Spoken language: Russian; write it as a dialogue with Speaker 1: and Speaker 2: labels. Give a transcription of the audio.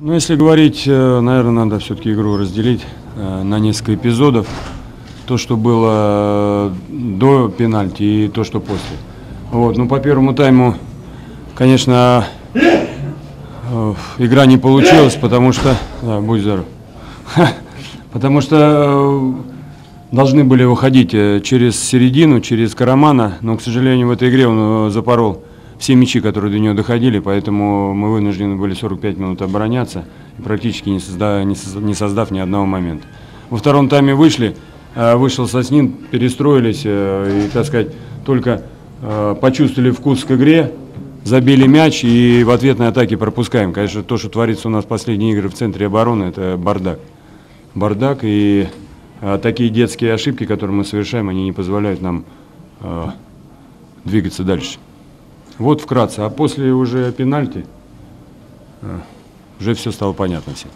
Speaker 1: Ну, если говорить, э, наверное, надо все-таки игру разделить э, на несколько эпизодов. То, что было э, до пенальти и то, что после. Вот, ну, по первому тайму, конечно, игра не получилась, потому что... Да, будь здоров. Потому что должны были выходить через середину, через Карамана, но, к сожалению, в этой игре он запорол все мячи, которые до него доходили, поэтому мы вынуждены были 45 минут обороняться, практически не, созда, не, создав, не создав ни одного момента. Во втором тайме вышли, э, вышел Соснин, перестроились э, и, так сказать, только э, почувствовали вкус к игре, забили мяч и в ответной атаке пропускаем. Конечно, то, что творится у нас в последние игры в центре обороны, это бардак. Бардак и такие детские ошибки, которые мы совершаем, они не позволяют нам двигаться дальше. Вот вкратце. А после уже пенальти э, уже все стало понятно всем.